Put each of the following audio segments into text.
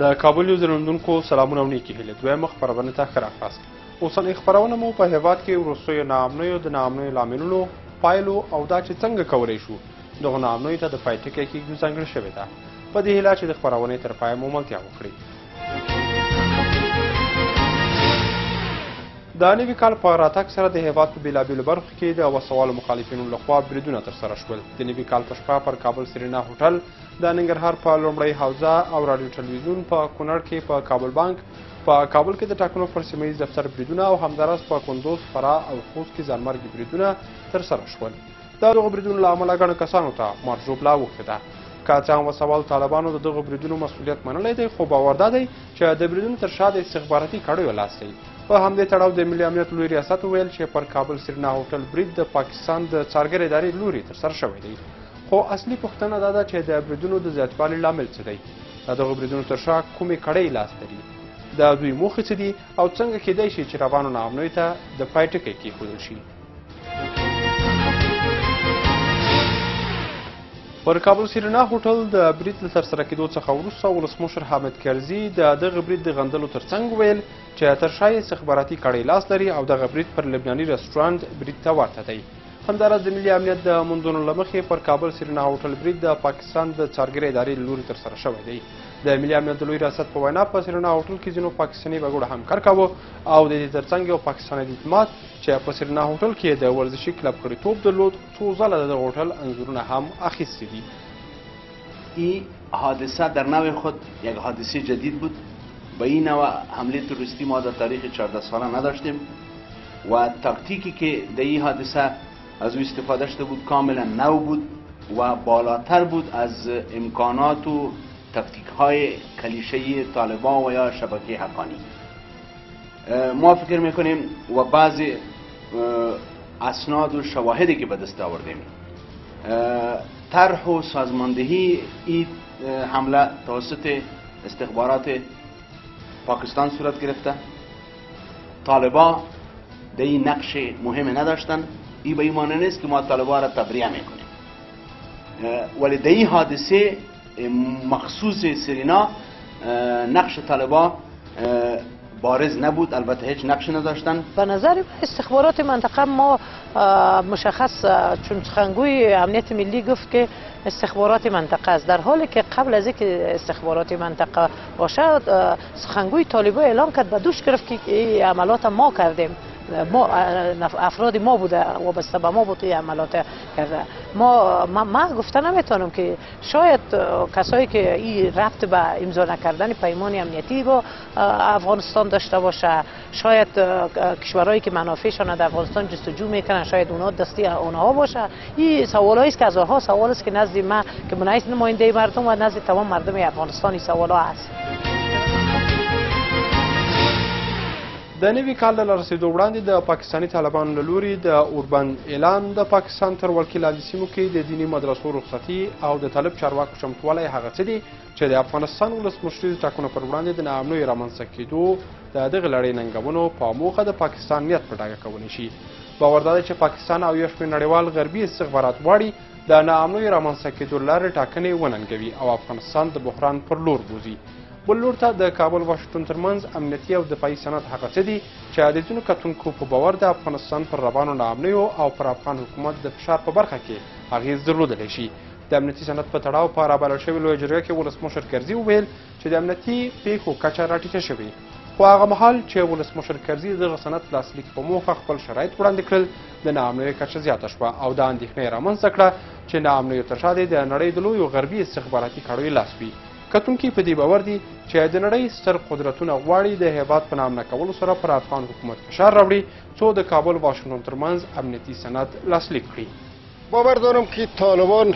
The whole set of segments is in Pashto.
د کابل نیوز لرونکو سلامونه او نیکی هیله دویم خبرونه ته ښه راغلاست اوسنۍ خبرونه مو په هیواد کې وروستیو ناامنیو د ناامنیو لاملونو پایلو او دا چې څنګه کولی شو دغو ناامنیو ته د پای ټکی کېږدو ځانګړې شوې ده په دې هیله چې د خپرونې تر پایه مو ملتیا وکړي د نوي کال په راتګ سره د هیواد په بېلابېلو برخو کې د وسوالو مخالفینو لخوا بریدونه ترسره شول د نوي کال په شپه پر کابل سرینا هوټل د ننګرهار په لومړۍ حوزه او راډیو ټلویزیون په کونړ کې په کابل بانک په کابل کې د ټاکنو پر سیمه ییز دفتر بریدونه او همداراز په کندوز فراه او خوست کې ځانمرګي بریدونه ترسره شول د دغو بریدونو له امله ګڼو کسانو ته مرژوبله اوښتې ده. که څه هم وسوالو طالبانو د دغو بریدونو مسؤلیت منلی دی، خو باور دا دی چې د بریدونو تر شا د استخباراتي کړیو لاس دی. په همدې تړاو د ملي امنیت لوی ریاست وویل چې پر کابل سرینا هوټل برید د پاکستان د څارګر ادارې لوري ترسره شوی دی. خو اصلي پوښتنه دا ده چې د بریدونو د زیاتوالي لامل څه دی؟ د دغو بریدونو تر شا کومې کړۍ لاس لري؟ د دوی موخې څه دي او څنګه کیدای شي چې روانو ناامنیو ته د پای ټکی کیښودل شي؟ پر کابل سیرینا هوټل د برید له ترسره کېدو څخه وروسته ولسمشر حامد کرزي د دغه برید د غندلو ترڅنګ ویل چې تر شا یې استخباراتي کړۍ لاس لري او دغه برید پر لبناني رسټورانټ برید ته ورته دی همداراز د ملي امنیت د موندونو له مخې پر کابل سیرینا هوټل برید د پاکستان د څارګرې ادارې له لوري ترسره شوی دی د ملي امنیت د لوی ریاست په وینا په سیرینا هوټل کې ځینو پاکستاني وګړو هم کار کاوه او د دې ترڅنګ یو پاکستانی دیپلومات چې په سرنا هوټل کې د ورزشي کلب کړیتوب درلود څو ځله د دغه هوټل انځورونه هم اخیستي دي این حادثه در نوع خود یک حادثه جدید بود به این نوع حمله تروریستی ما در تاریخ 14 ساله نداشتیم و تاکتیکی که در این حادثه از او استفاده شده بود کاملا نو بود و بالاتر بود از امکانات و تاکتیک های کلیشه طالبان و یا شبکه حقانی ما فکر میکنیم و بعضی اسناد و شواهدی که به دست آوردیم طرح و سازماندهی این حمله توسط استخبارات پاکستان صورت گرفته طالبا در این نقش مهمی نداشتن ای به این معنی نیست که ما طالبا را تبریه میکنیم ولی در این حادثه مخصوص سرینا نقش طالبا بارز نبود البته هیچ نقشی نداشتن به نظر استخبارات منطقه ما مشخص چون سخنگوی امنیت ملی گفت که استخبارات منطقه است در حالی که قبل از اینکه استخبارات منطقه باشه سخنگوی طالبا اعلام کرد به دوش گرفت که این عملات ما کردیم ما افراد ما بوده وابسته به ما بود این عملات کرده ما ما گفته نمیتونم که شاید کسایی که ای ربط به امضا نکردن پیمان امنیتی با افغانستان داشته باشه شاید کشورهایی که منافعشان در افغانستان جستجو میکنن شاید اونا دستی اونها باشه این سوال است که از آنها سوال است که نزد ما که من نماینده مردم و نزد تمام مردم افغانستان این سوال ها هست د نوي کال له رسېدو وړاندې د پاکستاني طالبانو له لوري د اوربند اعلان، د پاکستان تر ولکې لاندې سیمو کې د دیني مدرسو رخصتي او د طالب چارواکو چمتوالی هغه څه دي چې د افغانستان ولسمشریزو ټاکنو پر وړاندې د ناامنیو رامنځته کېدو د دغې لړۍ ننګونو په موخه د پاکستان نیت په ډاګه کولی شي. باور دا دی چې پاکستان او یو شمېر نړیوال غربي استخبارات غواړي د ناامنیو رامنځته کېدو لارې ټاکنې وننګوي او افغانستان د بحران پر لور بوځي بل لور ته د کابل واشنګټن ترمنځ امنیتي او دفاعي سند هغه څه دي چې د ځینو کتونکو په باور د افغانستان پر روانو ناامنیو او پر افغان حکومت د فشار په برخه کې اغیز درلودلی شي د امنیتي سند په تړاو په رابلل شوې لویه جرګه کې ولسمشر کرزي وویل چې د امنیتي پیښو کچه راټیټه شوې خو هغه مهال چې ولسمشر کرزي دغه سند لاسلیک په موخه خپل شرایط وړاندې کړل د ناامنیو کچه زیاته شوه او دا اندېښنه یې رامنځته کړه چې ناامنیو تر شا دې د نړۍ د لویو غربي استخباراتي کړیو لاس وي کتونکي په دې باور دي چې د نړۍ ستر قدرتونه غواړي د هیواد په ناامنه کولو سره پر افغان حکومت فشار راوړي څو د کابل واشنګټن ترمنځ امنیتي سند لاسلیک کړي باور دارم که طالبان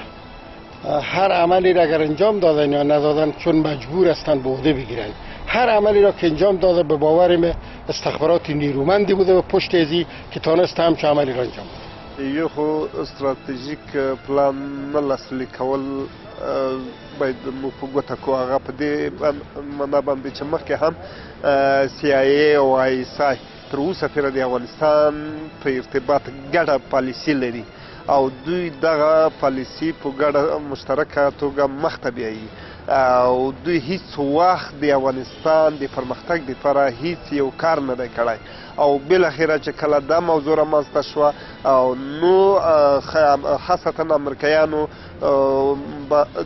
هر عملی را اگر انجام دادن یا ندادن چون مجبور هستند به عهده بگیرند هر عملی را که انجام داده به باور ما استخبارات نیرومندی بوده و پشت ازی که تانست همچه عملی را انجام بده یه خو استراتژیک پلان نه لاسلیک کول باید مو په ګوته کو هغه په دې منا باندې چې مخکې هم سی آی ای او آی اس آی تر اوسه پورې د افغانستان په ارتباط ګډه پالیسي لري او دوی دغه پالیسي په ګډه مشترکه توګه مخته بیایي او دوی هیڅ وخت د افغانستان د پرمختګ لپاره هیڅ یو کار نه دی کړی او بالاخره چې کله دا موضوع رامنځته شوه او نو خاصتا امریکایانو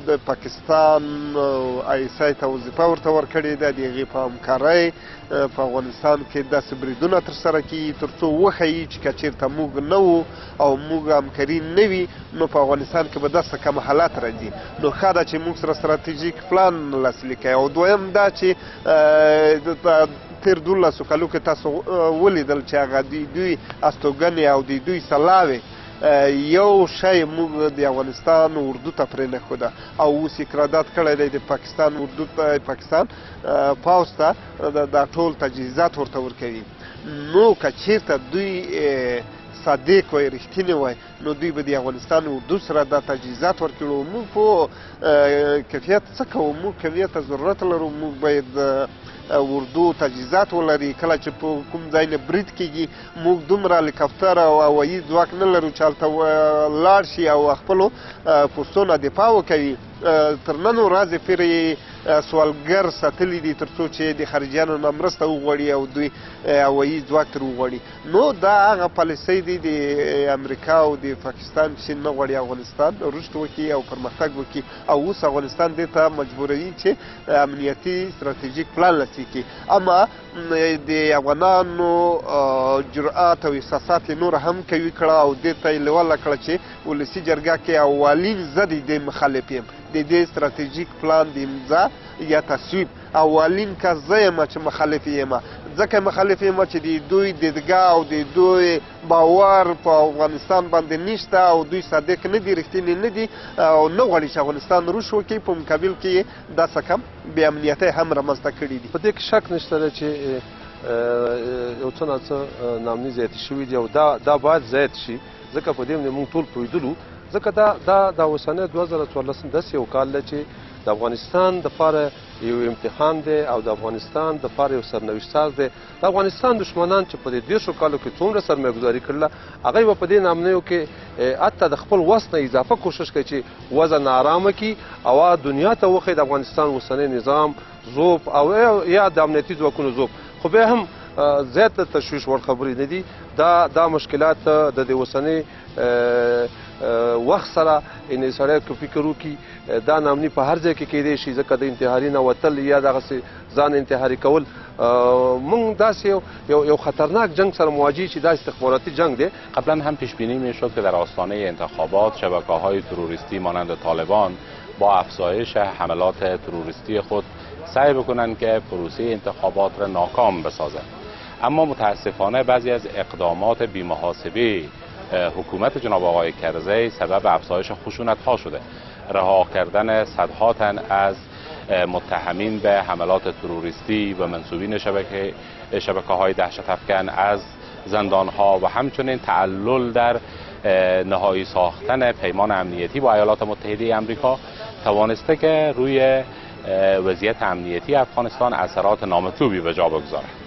د پاکستان او آی اس آی ته وظیفه ورته ورکړې ده د هغې په همکارۍ په افغانستان کې داسې بریدونه ترسره کړي ترڅو وښیي چې که چېرته موږ نه وو او موږ همکاري نه وي نو په افغانستان کې به داسې کم حالات راځي نو ښه ده چې موږ سره ستراتیژیک پلان لاسلیک کړي او دویم دا چې تیر دولسو کلو کې تاسو ولیدل چې هغه د دوی استوګنې او د دوی سلاوې یو شی موږ د افغانستان اردو ته پرې نه ښوده او اوس یې کرادات کړی دی د پاکستان اردو ته پاکستان پوځ ته دا ټول تجهیزات ورته ورکوي نو که چیرته دوی صادق وای رښتینی وای نو دوی به د افغانستان اردو سره دا تجهیزات ورکړي او موږ په کیفیت څه کوو موږ کمیت ته ضرورت لرو موږ باید اردو تجهیزات ولري کله چې په کوم ځای نه برید کیږي موږ دومره هلیکاپټر او هوایي ځواک نه لرو چې هلته لاړ شي او خپلو پوستو نه دفاع وکوي تر نن ورځې پورې یې سوالګر ساتلي دي تر څو چې د خارجیانو نه مرسته وغواړي او دوی هوایي ځواک ترې وغواړي نو دا هغه پالیسۍ دي د امریکا او د پاکستان چې نه غواړي افغانستان رشد وکړي او پرمختګ وکړي او اوس افغانستان دې ته مجبوروي چې امنیتي ستراتیژیک پلان لاسلیک کړي اما د افغانانو جرأت او احساسات یې نور هم قوي کړه او دې ته یې لیواله کړه چې ولسي جرګه کې اولین زه د دې مخالف یم د دې ستراتیژیک پلان د امضا یا تصویب اولین کس زه یم چې مخالف یم ځکه مخالف یم چې د دوی دیدګا او د دوی باور په افغانستان باندې نشته او دوی صادق نه دي رښتیني نه دي او نه غواړي چې افغانستان روش وکړي په مقابل کې یې داسې کم بې امنیتۍ هم رامنځته کړي دي. په دې کې شک نشته دی چې یو څه ناڅه ناامني زیاتې شوي دي او دا دا باید زیات شي ځکه په دې باندې موږ ټول پوهېدلو ځکه دا دا دا اوسنی دوه زره څوارلس داسې یو کال دی چې د افغانستان دپاره یو امتحان دی او د افغانستان دپاره یو سرنوشت ساز دی د افغانستان دښمنان چې په دې دېرشو کالو کې څومره سرمایه ګزاري کړله هغوی به په دې نامنیو کې حتی د خپل وس نه اضافه کوشش کوي چې وضع نارامه کړي او دنیا ته وښیي د افغانستان اوسنی نظام ضعف او یا د امنیتي ځواکونو ضعف خو بیا هم زیات د تشویش وړ خبرې نه دي دا دا مشکلات د دې اوسنې وخت سره ان سړی که فکر وکړي دا نامني په هر ځای کې کېدای شي ځکه د انتحاري نه وتل یا دغسې ځان انتحاري کول مونږ داسې یو یو خطرناک جنگ سره مواجه چې دا استخباراتي جنگ دی قبلا هم پیش بینی میشد که در آستانه انتخابات شبکه های تروریستی مانند طالبان با افزایش حملات تروریستی خود سعی بکنند که پروسه انتخابات را ناکام بسازند اما متاسفانه بعضی از اقدامات بیمحاسبه حکومت جناب آقای کرزی سبب افزایش خشونت ها شده رها کردن صدها تن از متهمین به حملات تروریستی و منصوبین شبکه, شبکه های دهشت افکن از زندان ها و همچنین تعلل در نهایی ساختن پیمان امنیتی با ایالات متحده آمریکا توانسته که روی وضعیت امنیتی افغانستان اثرات نامطلوبی به جا بگذارد